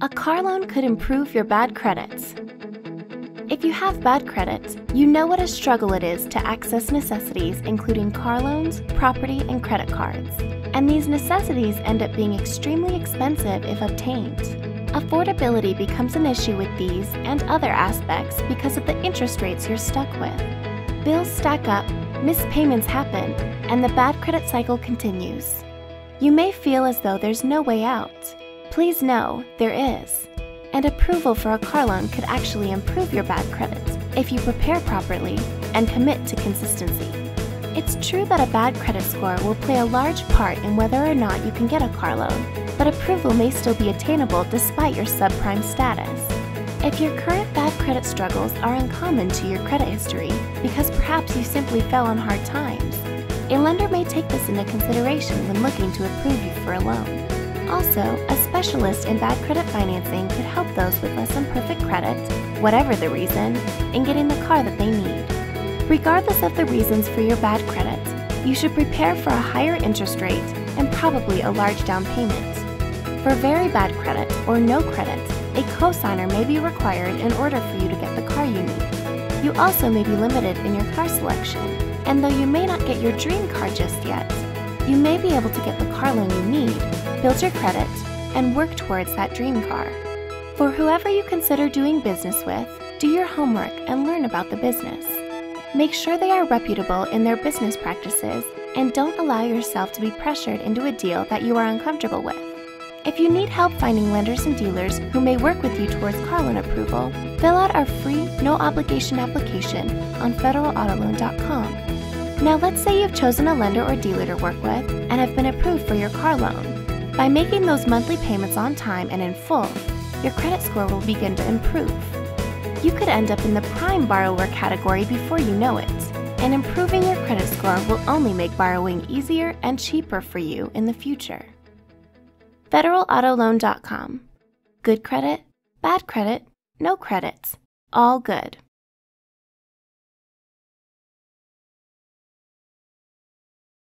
A car loan could improve your bad credits. If you have bad credit, you know what a struggle it is to access necessities including car loans, property, and credit cards. And these necessities end up being extremely expensive if obtained. Affordability becomes an issue with these and other aspects because of the interest rates you're stuck with. Bills stack up, missed payments happen, and the bad credit cycle continues. You may feel as though there's no way out. Please know there is. And approval for a car loan could actually improve your bad credit if you prepare properly and commit to consistency. It's true that a bad credit score will play a large part in whether or not you can get a car loan, but approval may still be attainable despite your subprime status. If your current bad credit struggles are uncommon to your credit history because perhaps you simply fell on hard times, a lender may take this into consideration when looking to approve you for a loan. Also, a specialist in bad credit financing could help those with less than perfect credit, whatever the reason, in getting the car that they need. Regardless of the reasons for your bad credit, you should prepare for a higher interest rate and probably a large down payment. For very bad credit or no credit, a cosigner may be required in order for you to get the car you need. You also may be limited in your car selection, and though you may not get your dream car just yet, you may be able to get the car loan you need, build your credit, and work towards that dream car. For whoever you consider doing business with, do your homework and learn about the business. Make sure they are reputable in their business practices and don't allow yourself to be pressured into a deal that you are uncomfortable with. If you need help finding lenders and dealers who may work with you towards car loan approval, fill out our free, no obligation application on federalautoloan.com. Now let's say you've chosen a lender or dealer to work with and have been approved for your car loan. By making those monthly payments on time and in full, your credit score will begin to improve. You could end up in the prime borrower category before you know it, and improving your credit score will only make borrowing easier and cheaper for you in the future. FederalAutoLoan.com Good credit, bad credit, no credits, all good.